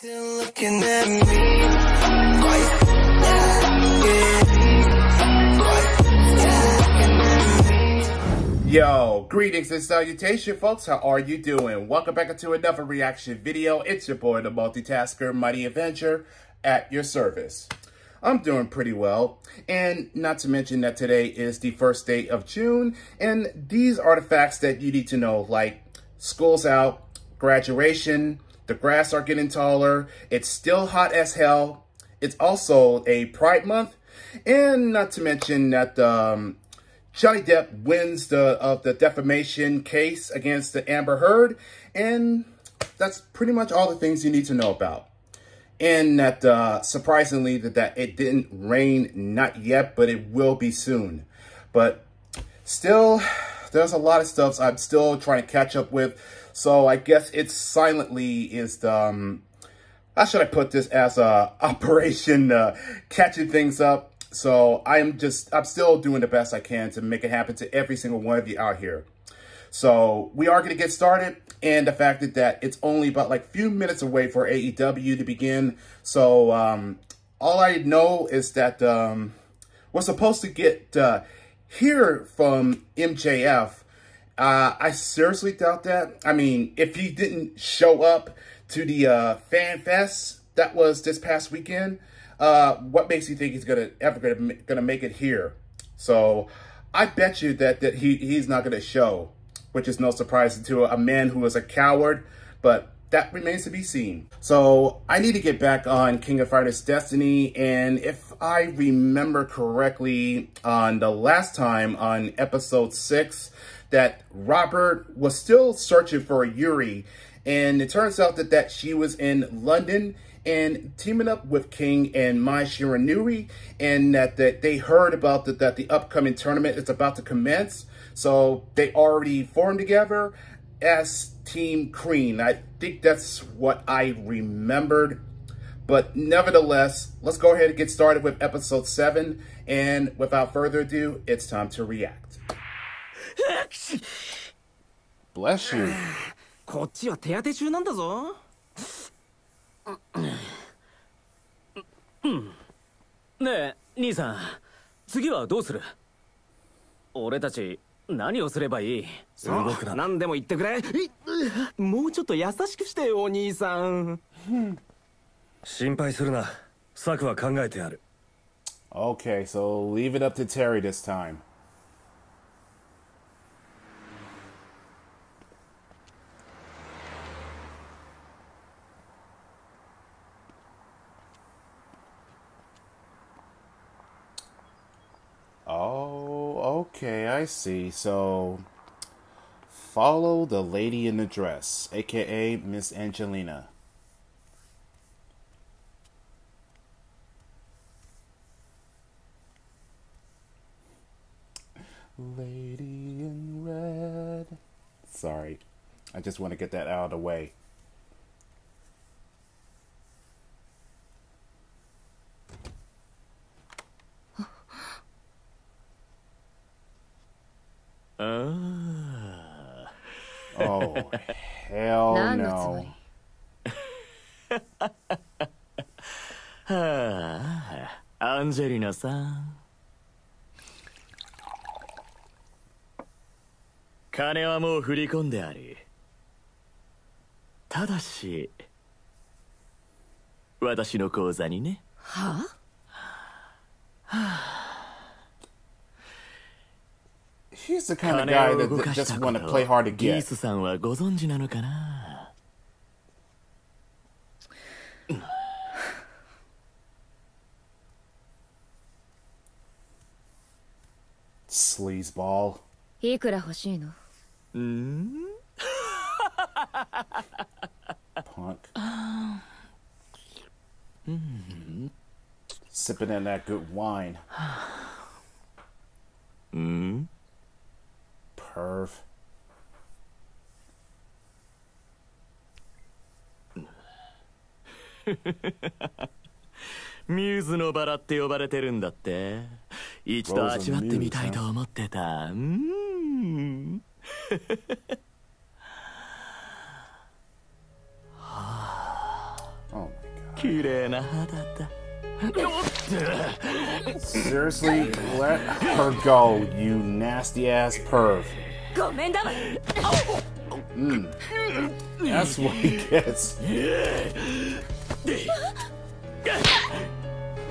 Still looking at me. Yo, greetings and salutation, folks. How are you doing? Welcome back to another reaction video. It's your boy, the multitasker, Mighty Avenger, at your service. I'm doing pretty well, and not to mention that today is the first day of June, and these are the facts that you need to know, like school's out, graduation, the grass are getting taller, it's still hot as hell, it's also a Pride Month, and not to mention that um, Johnny Depp wins the of the defamation case against the Amber Heard, and that's pretty much all the things you need to know about. And that uh, surprisingly that, that it didn't rain not yet, but it will be soon. But still, there's a lot of stuff I'm still trying to catch up with. So I guess it silently is the um, how should I put this as a operation uh, catching things up. So I'm just, I'm still doing the best I can to make it happen to every single one of you out here. So we are going to get started. And the fact that, that it's only about like few minutes away for AEW to begin. So um, all I know is that um, we're supposed to get uh, hear from MJF. Uh, I seriously doubt that. I mean, if he didn't show up to the uh, fan fest that was this past weekend, uh, what makes you think he's gonna ever gonna gonna make it here? So I bet you that that he he's not gonna show, which is no surprise to a man who is a coward. But that remains to be seen. So I need to get back on King of Fighters Destiny, and if I remember correctly, on the last time on episode six, that Robert was still searching for Yuri, and it turns out that that she was in London and teaming up with King and Mai Shiranui, and that, that they heard about the, that the upcoming tournament is about to commence. So they already formed together as Team Queen. I think that's what I remembered. But nevertheless, let's go ahead and get started with episode 7. And without further ado, it's time to react. Bless you. こっちは手当て中なんだぞ。ねえ兄さん。次はどうする？俺たち何をすればいい？動くな。何でも言ってくれ。いもうちょっと優しくしてよお兄さん。心配するな。策は考えてある。Okay, so leave it up to Terry this time. I see. So, follow the lady in the dress, aka Miss Angelina. Lady in red. Sorry. I just want to get that out of the way. Hell 何のつも.りはあアンジェリナさん金はもう振り込んでありただし私の口座にねはあ the kind of 金 guy を that 動 that かし just たこ want to と play hard to ギー get. スさんはご存知なのかな Sleazeball. いくら欲しいのうん Punk. Sipping in that good wine. う ん Perv. ミューズのバラって呼ばれてるんだって。一度味わってみたいと思ってた。うーん。Oh 綺麗な肌だ Seriously, let her go, you nasty ass perv. ごめんだわ That's what he gets.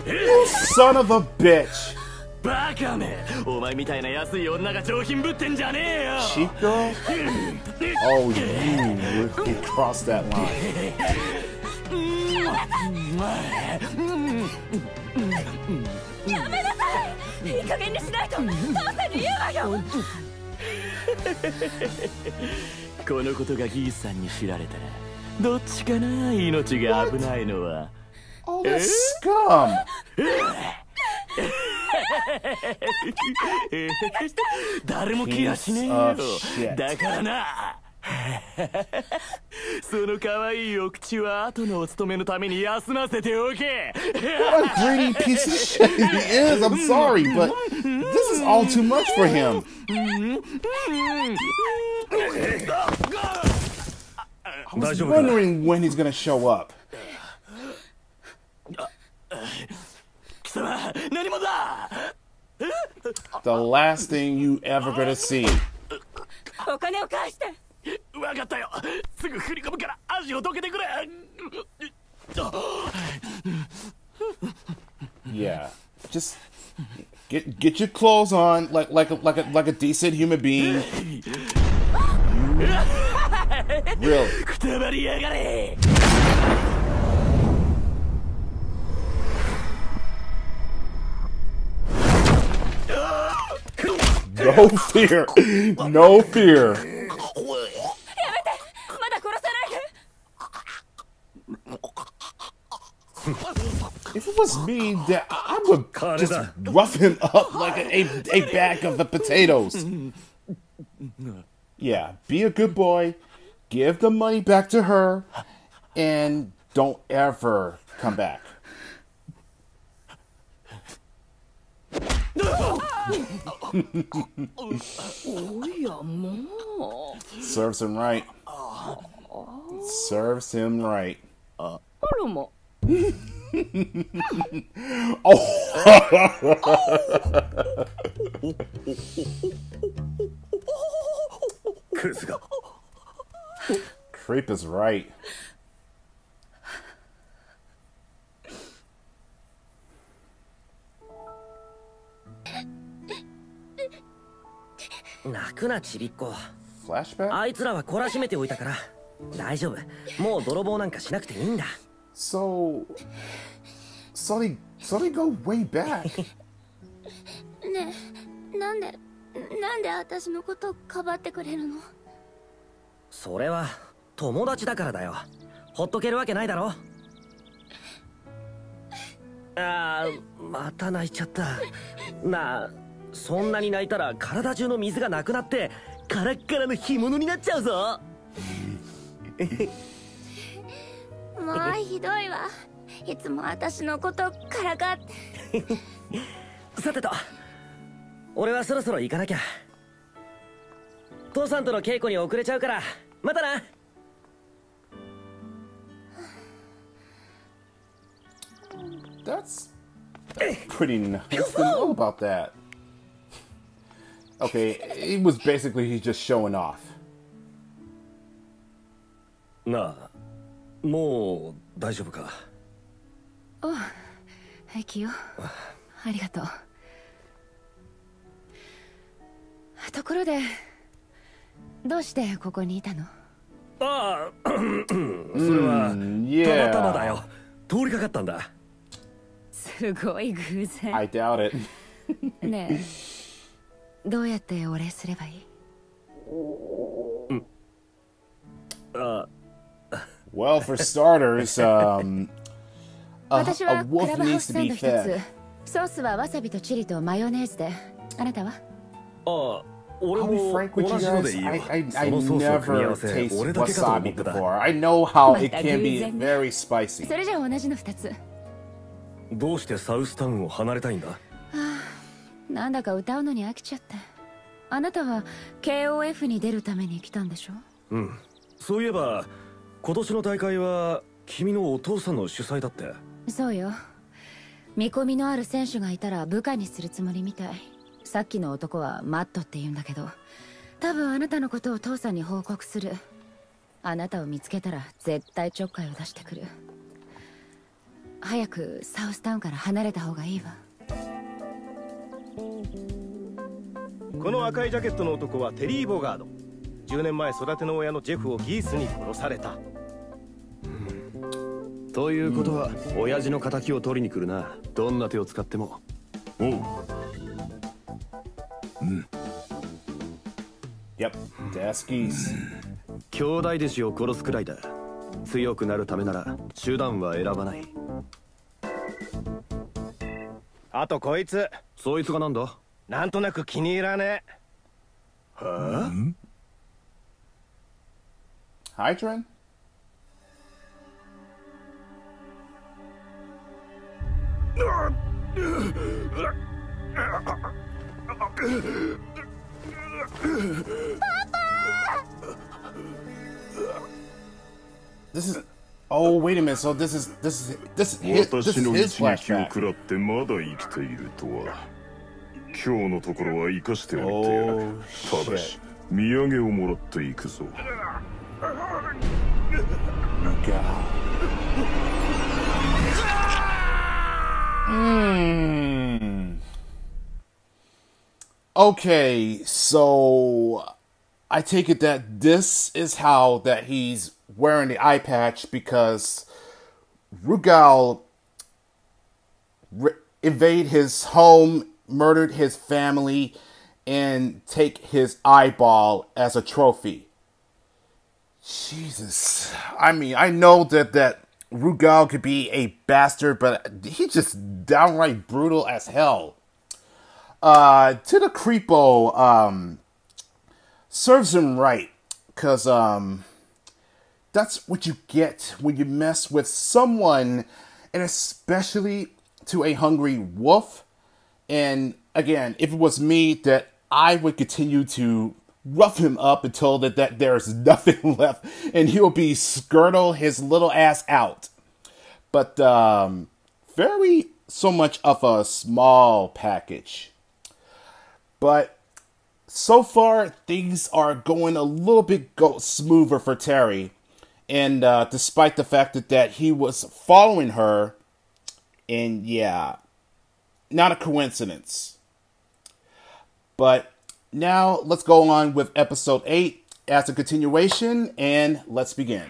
You son of a bitch. バカめお前みたいな安い女が上品ぶってんじゃねえよ Cheap girl? Oh, you really crossed that line. いい加減にしないと父さんに言うわよ。このことがギースさんに知られたらどっちかな命が危ないのは。Oh. だからなその可愛いお口は後のお勤めのために休ませておけ What a greedy piece of shit he is. I'm sorry, but this is all too much for him. I was 大丈夫か wondering when he's gonna show up. 貴様何者だ The last thing you ever gonna see. お金を返して 分かったよすぐ振り込むから足をどけてくれ Yeah, just get get your clothes on like like a, like a like a decent human being. Really? くたばりやがれ No fear. No fear. If it was me, that I would just Kaneda. rough him up like a, a, a bag of the potatoes. Yeah, be a good boy, give the money back to her, and don't ever come back. Serves him right. Serves him right. あらも Oh, クズが Creep is right. 泣くなちびっこ Flashback? あいつらは懲らしめておいたから大丈夫もう泥棒なんかしなくていいんだ So, so they, so they go way back. ねえなんでなんで私のことかばってくれるの？それは友達だからだよ。ほっとけるわけないだろ。あーまた泣いちゃった。なあそんなに泣いたら体中の水がなくなってカラッカラの干物になっちゃうぞ。もうひどいわいつも私のことからかってさてと俺はそろそろ行かなきゃ父さんとの稽古に遅れちゃうからまたな That's pretty nice to know about that. Okay, it was basically he's just showing off. なあもう大丈夫か平気よありがとう。ところでどうしてここにいたの？ああ それは Mm, たまたまだよ。通りかかったんだ。すごい偶然。I doubt it. ねえどうやってお礼すればいい？Well, for starters, um, 私はクラブハウスサンド一つ.ソースはわさびとチリとマヨネーズで。あなたは？ああ俺も frank with 同 you じの guys. でいいよ I, I, そ I のソースを組み合 never わせ taste 俺だけかと思っ wasabi before. I know how it can be very spicy. それじゃあ同じの二つ。どうしてサウスタウンを離れたいんだ？なんだか歌うのに飽きちゃって。あなたは KOF に出るために来たんでしょ？そういえば今年の大会は君のお父さんの主催だってそうよ。見込みのある選手がいたら部下にするつもりみたい。さっきの男はマットって言うんだけど。多分あなたのことを父さんに報告する。あなたを見つけたら絶対ちょっかいを出してくる。早くサウスタウンから離れた方がいいわ。この赤いジャケットの男はテリー・ボガード。10年前育ての親のジェフをギースに殺された。ということは、親父の敵を取りに来るな。どんな手を使っても。おう。Yep, that's geese. 兄弟弟子を殺すくらいだ。強くなるためなら手段は選ばない。あとこいつ。そいつがなんだ？なんとなく気に入らねえ。はあ Hydran? This is. Oh wait a minute. So this is this is this is his, this 私 is の his flashback. 今日のところは生かしておいて Oh ただし.土産をもらっていくぞ Hmm. Okay, so I take it that this is how that he's wearing the eye patch because Rugal re- invade his home, murdered his family, and take his eyeball as a trophy. Jesus. I mean, I know that that Rugal could be a bastard, but he's just downright brutal as hell. Uh, to the creepo, um, serves him right, cause um, that's what you get when you mess with someone, and especially to a hungry wolf. And again, if it was me, that I would continue to rough him up until that, that there's nothing left, and he'll be skirtle his little ass out. But um, very so much of a small package. But so far, things are going a little bit go- smoother for Terry. And uh, despite the fact that, that he was following her, and yeah, not a coincidence. But now let's go on with episode 8 as a continuation, and let's begin.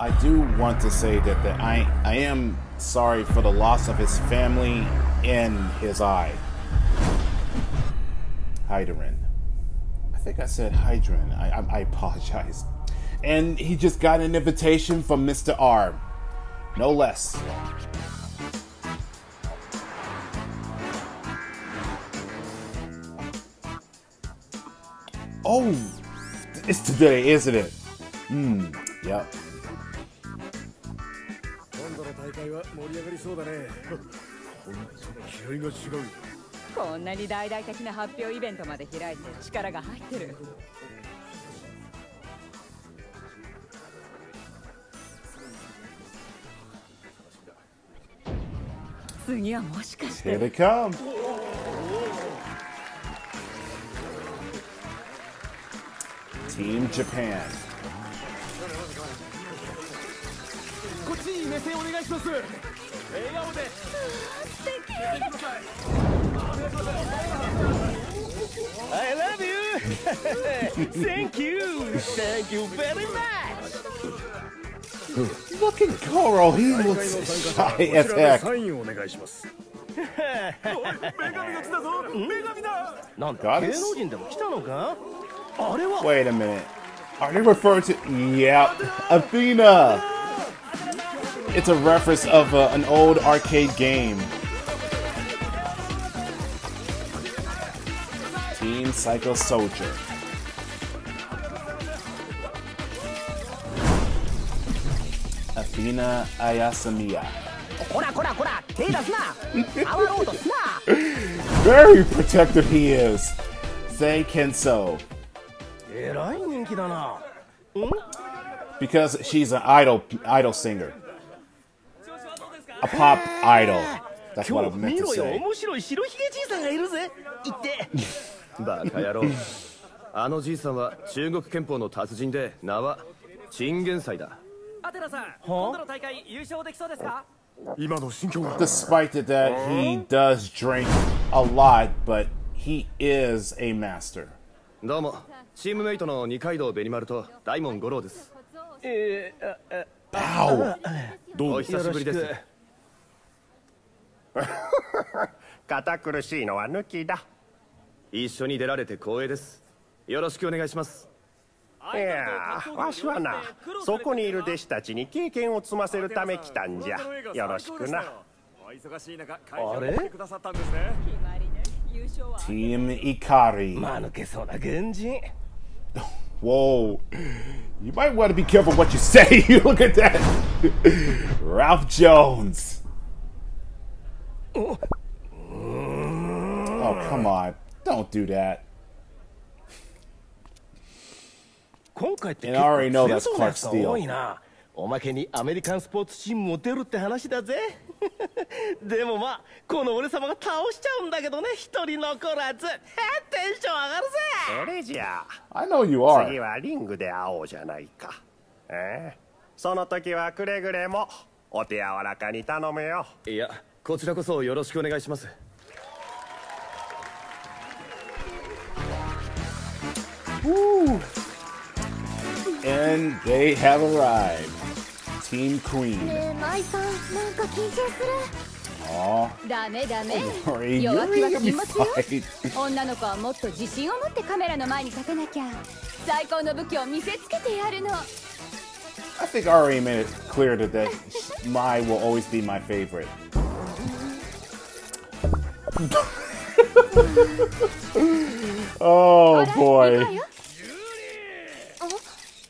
I do want to say that, I I am sorry for the loss of his family and his eye. Heidern. I think I said Hydran. I, I, I apologize And he just got an invitation from Mr. R. No less. Oh, it's today, isn't it? Hmm, yep. 今度の大会は盛り上がりそうだね本当に気合が違うこんなに大々的な発表イベントまで開いて力が入ってる 次はもしかし Here て they come. Team Japan. こっちに目線お願いします笑顔で I love you Thank you Thank you very much Look at he looks shy as heck. Wait a minute. Are they referring to... Yeah, Athena! It's a reference of uh, an old arcade game. Team Psycho Soldier. Athena Ayasamiya. こらこらこら手出すな触ろうとすな Very protective he is. Say Kenso. えらい人気だな Because she's an idol idol singer. A pop idol. That's 今 what I 日 meant 見 to say. 面白い白ひげじいさんがいるぜ言ってバカ野郎あのじいさんは中国憲法の達人で名はチンゲンサイだ Despite it that he does drink a lot, but he is a master. どうも。チームメイトの二階堂ベニマルと大門五郎です。えー、ああ Ow! お久しぶりです。堅苦しいのは抜きだ。一緒に出られて光栄です。よろしくお願いしますいやーわしはなそこにいる弟子たちに経験を積ませるため来たんじゃよろしくなお忙しい中会場に来てくださったんですね Team Ikari. 間抜けそうな軍人 Whoa. You might want to be careful what you say. Look at that. Ralph Jones. Oh, come on. Don't do that. 今回って already know 強そうなやつが多い.な。おまけにアメリカンスポーツチームも出るって話だぜ。でもまあこの俺様が倒しちゃうんだけどね。一人残らず。へテンション上がるぜ。それじゃ I know you あ are. 次はリングで会おうじゃないか。ええその時はくれぐれもお手柔らかに頼むよ。いやこちらこそよろしくお願いします。Woo. And they have arrived. Team Queen. ねえ舞さんなんか緊張する Aw. ダメダメ Worry, 弱気は you're 禁 gonna 物 be よ fine. 女の子はもっと自信を持ってカメラの前に立てなきゃ最高の武器を見せつけてやるの I think I already made it clear that, that my will always be my favorite. oh boy.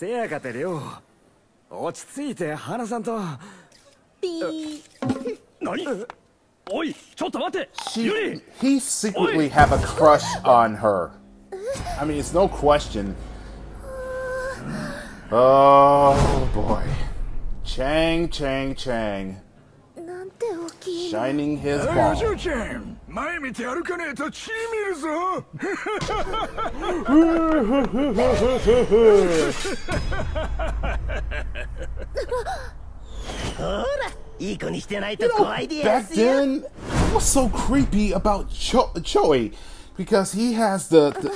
の肩なんか持ったら絶好だからねあのロバートお前どっちの味方だせやかてりょう落ち着いて話さんとピー何おいちょっと待って She, ユリ he secretly have a crush on her. I mean, it's no question. Oh boy. Chang, Chang, Chang. なんて大きいの Shining his あ ball. ジョーちゃん前見て歩かねえと血見るぞほらいい子にしてないと You know, 怖いでや back すよ then, what's so creepy about Cho- Choi? Because he has the the,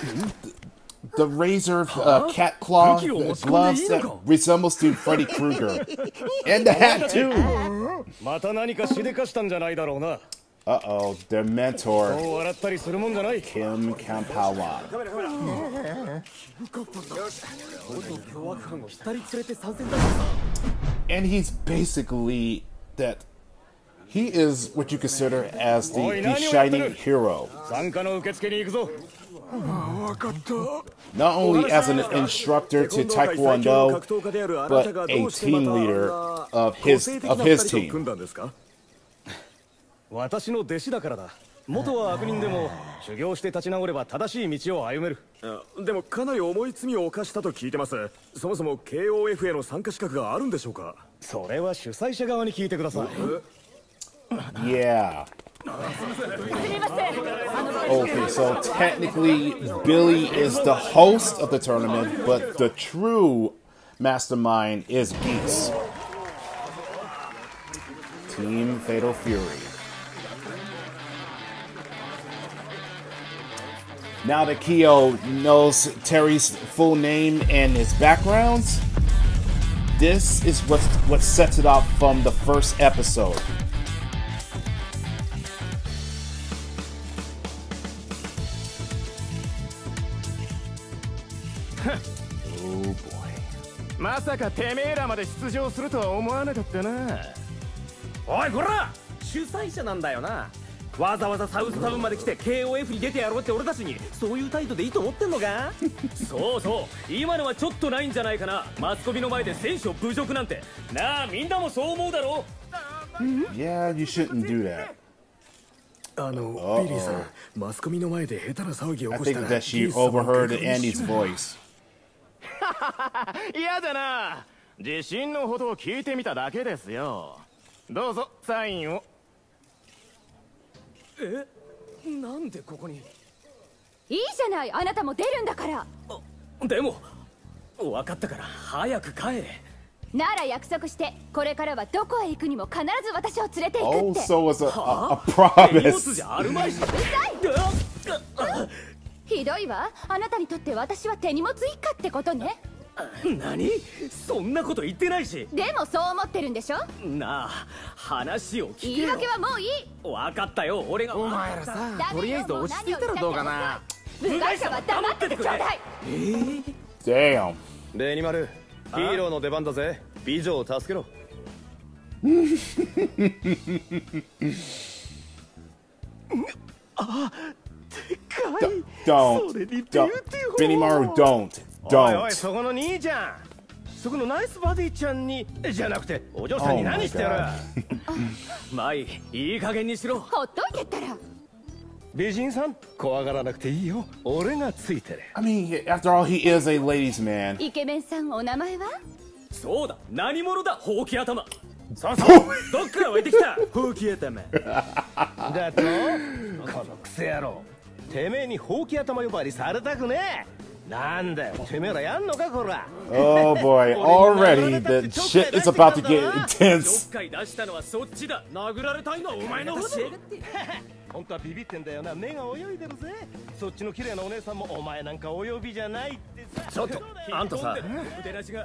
the razor uh, cat claw gloves that resembles to Freddy Krueger, and the hat too. Uh-oh, their mentor, Kim Kaphwan. And he's basically that he is what you consider as the, the shining hero. Not only as an instructor to Taekwondo, but a team leader of his of his team. 私の弟子だからだ元は悪人でも修行して立ち直れば正しい道を歩めるでもかなり重い罪を犯したと聞いてますそもそも KOF への参加資格があるんでしょうかそれは主催者側に聞いてください yeah okay so technically billy is the host of the tournament but the true mastermind is geese team fatal fury Now that Kyo knows Terry's full name and his backgrounds, this is what, what sets it up from the first episode. oh boy. まさかてめえらまで出場するとは思わなかったな。おい、こら主催者なんだよな。わざわざサウスタウンまで来て KOF に出てやろうって俺たちにそういう態度でいいと思ってんのか？そうそう。今のはちょっとないんじゃないかな。マスコミの前で選手を侮辱なんて。なあみんなもそう思うだろ？Yeah, you shouldn't do that. あの.ビリーさんマスコミの前で下手な騒ぎを I 起こした think ら that she ギース様が overheard 確認 Andy's し voice. 嫌だな。自信のほどを聞いてみただけですよ。どうぞサインをえ？なんでここに？いいじゃないあなたも出るんだから。でも分かったから早く帰れ。なら約束してこれからはどこへ行くにも必ず私を連れて行く Oh, って。So it's a, a, a 荷物 promise. じゃあるまいし。うるさい。ひどいわ。あなたにとって私は手荷物一家ってことね何？そんなこと言ってないし。でもそう思ってるんでしょ？なあ話を聞けよ。言い訳はもういい。分かったよ。俺が。お前らさとりあえず落ち着いたらどうかな。部部外者は黙っててちょうだいえー Damn. レニマルヒーローの出番だぜ。美女を助けろ。Don't. Don't. Benny Maru, don't. おいおい.そこの兄ちゃん。そこのナイスバディちゃんに。じゃなくてお嬢さんに Oh 何してやる？God. マイいい加減にしろ。ほっといてったら。美人さん怖がらなくていいよ。俺がついてる I mean, after all, he is a ladies' man. イケメンさんお名前は？そうだ何者だほうき頭。そうそう。どっから湧いてきた？ほうき頭。だとこのクセ野郎。てめえにほうき頭呼ばわりされたくねえなんだよ。てめえらやんのかこら。Oh boy, already the shit is about to get intense. っかい出したのはそっちだ。殴られたいのはお前の方だ 本当はビビってんだよな。目が泳いでるぜ。そっちの綺麗なお姉さんもお前なんかお呼びじゃないってさ。ちょっと あんたさ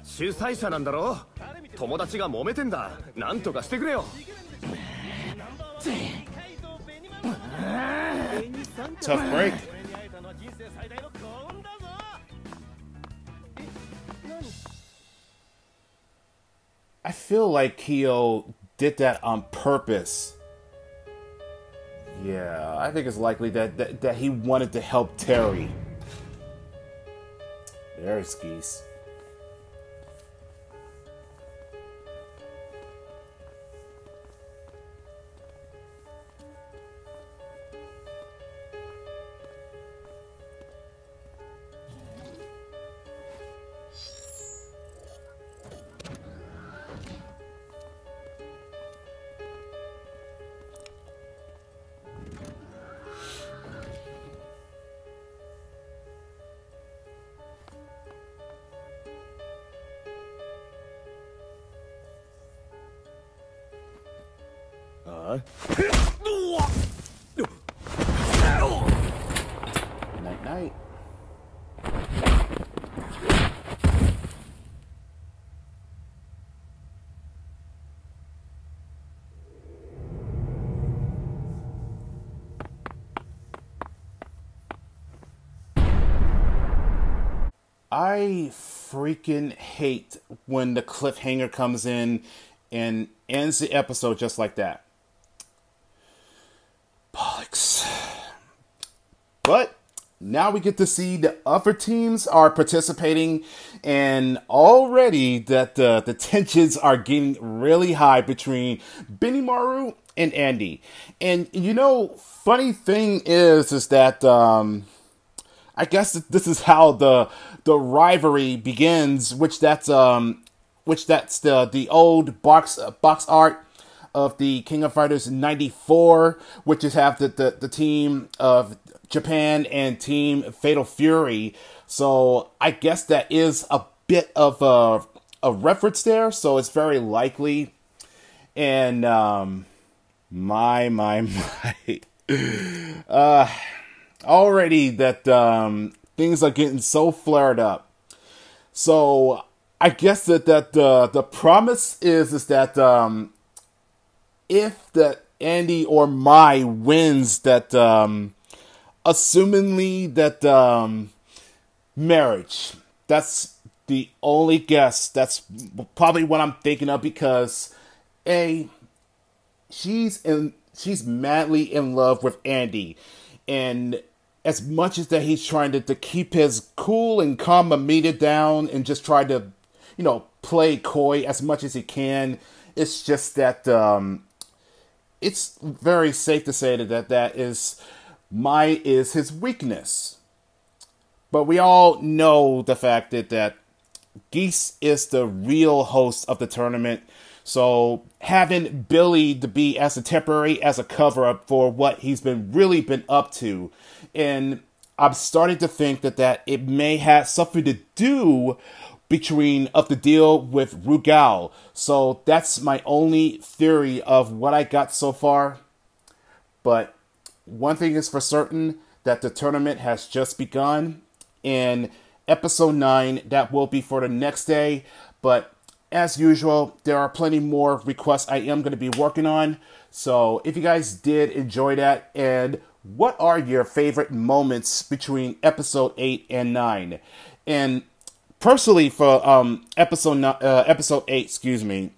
主催者なんだろ？友達が揉めてんだ。なんとかしてくれよ。Tough break. I feel like Kyo did that on purpose. Yeah, I think it's likely that, that, that he wanted to help Terry. There's Geese. Night night. I freaking hate when the cliffhanger comes in and ends the episode just like that. But now we get to see the other teams are participating, and already that uh, the tensions are getting really high between Benimaru and Andy. And you know, funny thing is, is that um, I guess this is how the the rivalry begins, which that's um, which that's the the old box uh, box art of the King of Fighters 94, which is have the, the, the team of Japan and team Fatal Fury. So I guess that is a bit of a, a reference there. So it's very likely. And um, my, my, my. Uh, already that um, things are getting so flared up. So I guess that that uh, the promise is is that um, if that Andy or Mai wins that um assumingly that um marriage that's the only guess. That's probably what I'm thinking of because a she's in she's madly in love with Andy, and as much as that he's trying to, to keep his cool and calm meter down and just try to, you know, play coy as much as he can, it's just that um, it's very safe to say that that, that is my is his weakness. But we all know the fact that that Geese is the real host of the tournament. So having Billy to be as a temporary as a cover up for what he's been really been up to, and I'm starting to think that that it may have something to do between of the deal with Rugal. So that's my only theory of what I got so far. But one thing is for certain that the tournament has just begun in episode 9 that will be for the next day, but as usual, there are plenty more requests I am going to be working on. So if you guys did enjoy that, and what are your favorite moments between episode 8 and 9? And personally, for um, episode uh, episode 8, excuse me,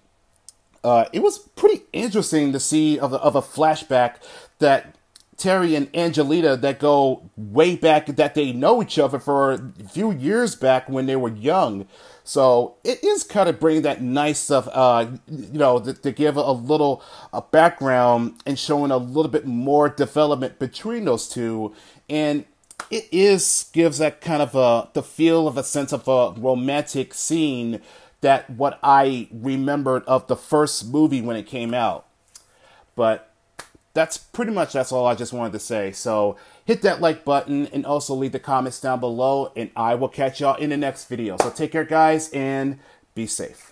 uh, it was pretty interesting to see of of a flashback that Terry and Angelita that go way back that they know each other for a few years back when they were young. So it is kind of bringing that nice stuff, uh, you know, to, to give a little a background and showing a little bit more development between those two. And it is gives that kind of a the feel of a sense of a romantic scene that what I remembered of the first movie when it came out. But that's pretty much that's all I just wanted to say. So hit that like button and also leave the comments down below and I will catch y'all in the next video. So take care guys and be safe.